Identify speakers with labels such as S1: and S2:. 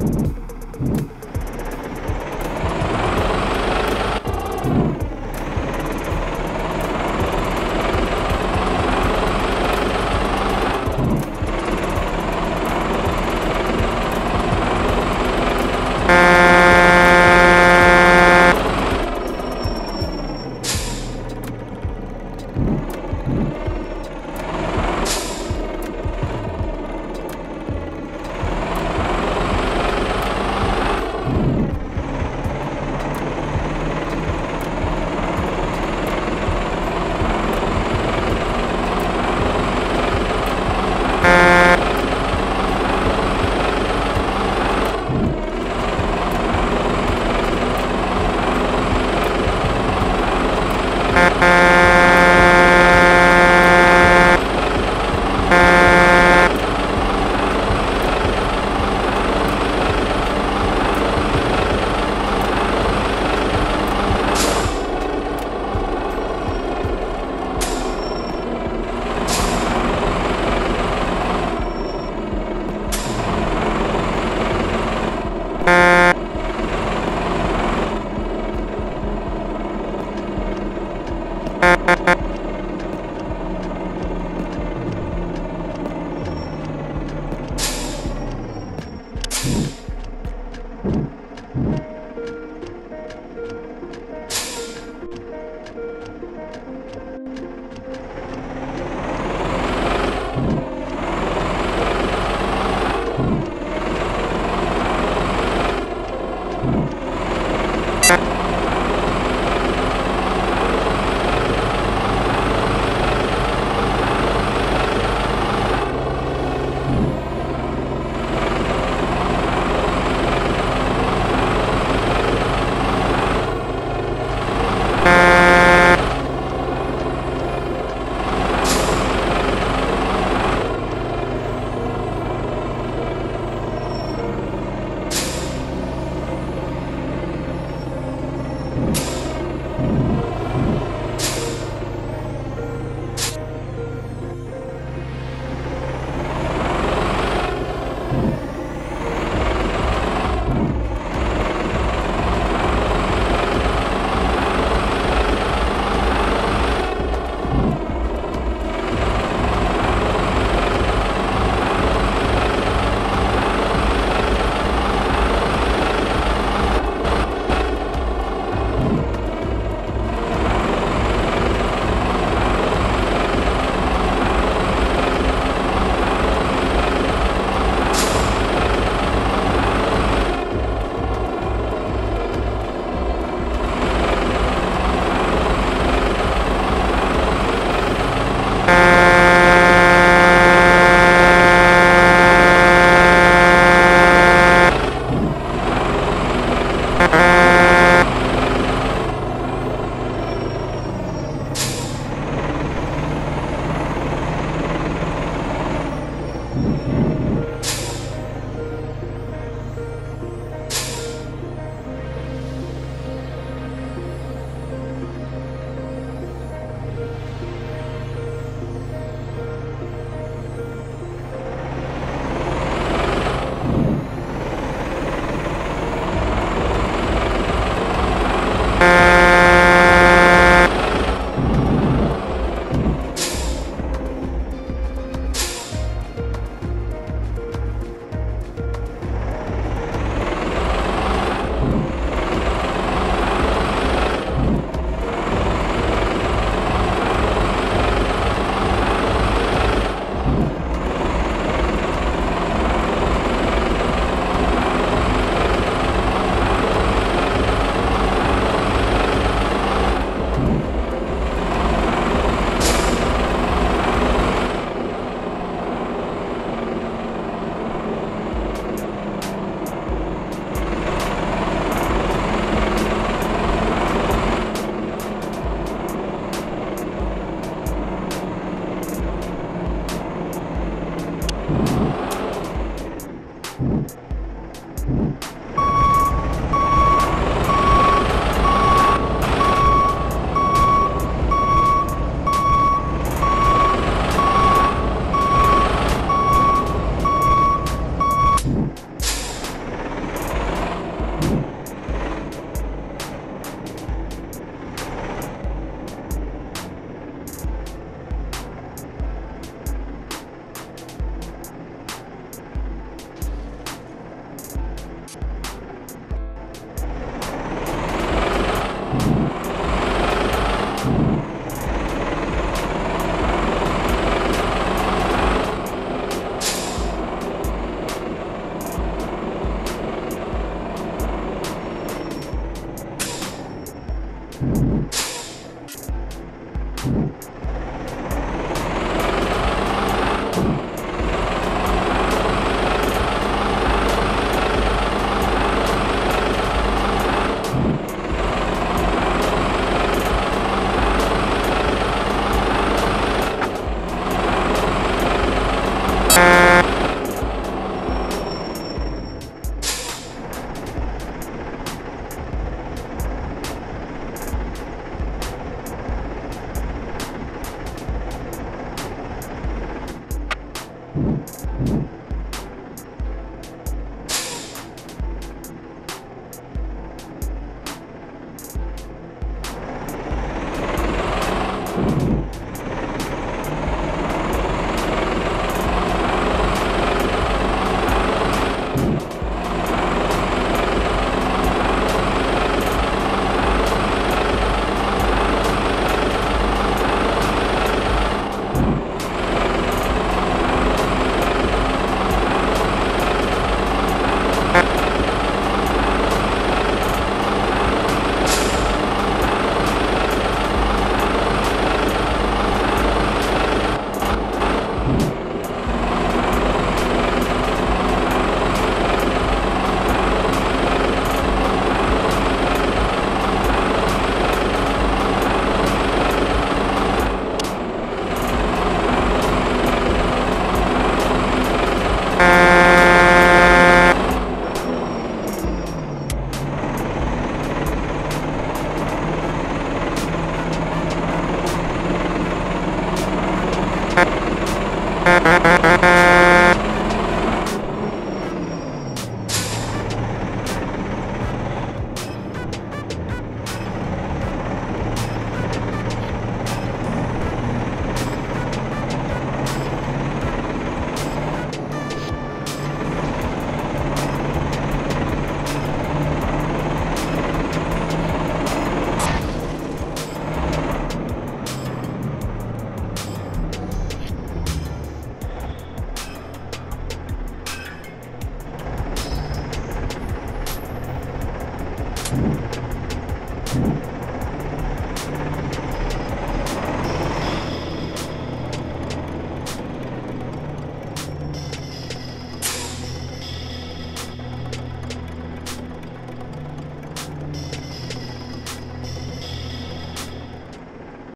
S1: you Thank you.